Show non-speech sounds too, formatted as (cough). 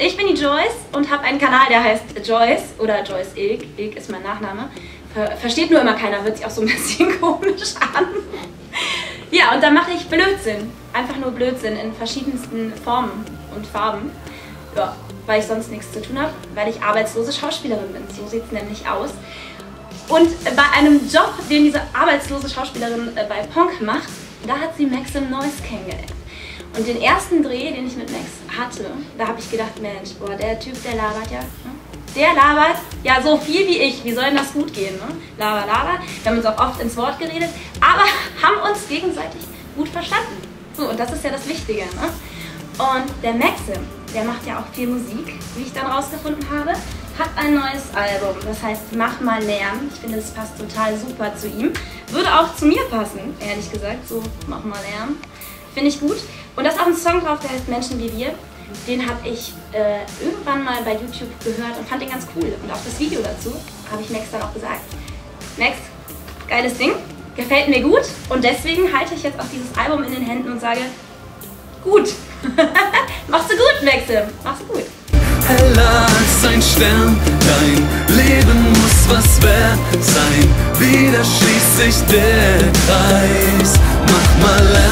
ich bin die Joyce und habe einen Kanal, der heißt Joyce oder Joyce Ilk. Ilk ist mein Nachname. Ver versteht nur immer keiner, hört sich auch so ein (laughs) bisschen komisch an. Ja, und da mache ich Blödsinn. Einfach nur Blödsinn in verschiedensten Formen und Farben. Ja, weil ich sonst nichts zu tun habe, weil ich arbeitslose Schauspielerin bin. So sieht es nämlich aus. Und bei einem Job, den diese arbeitslose Schauspielerin äh, bei Ponk macht, da hat sie Maxim Noise kennengelernt. Und den ersten Dreh, den ich mit Max hatte, da habe ich gedacht, Mensch, boah, der Typ, der labert ja. Ne? Der labert ja so viel wie ich. Wie soll denn das gut gehen? Ne? Laber, laber. Wir haben uns auch oft ins Wort geredet, aber (laughs) haben uns gegenseitig gut verstanden. So, und das ist ja das Wichtige. Ne? Und der Maxim, der macht ja auch viel Musik, wie ich dann rausgefunden habe, hat ein neues Album. Das heißt, mach mal Lärm. Ich finde, es passt total super zu ihm. Würde auch zu mir passen, ehrlich gesagt. So, mach mal Lärm. Finde ich gut. Und da ist auch ein Song drauf, der heißt Menschen wie wir. Den habe ich äh, irgendwann mal bei YouTube gehört und fand den ganz cool. Und auch das Video dazu habe ich Max dann auch gesagt. Max, geiles Ding, gefällt mir gut. Und deswegen halte ich jetzt auch dieses Album in den Händen und sage, gut. (laughs) Machst du gut, Maxim. Machst du gut. Heller als ein Stern, dein Leben muss was wert sein. Wieder schließt sich der Kreis. Mach mal Lärm.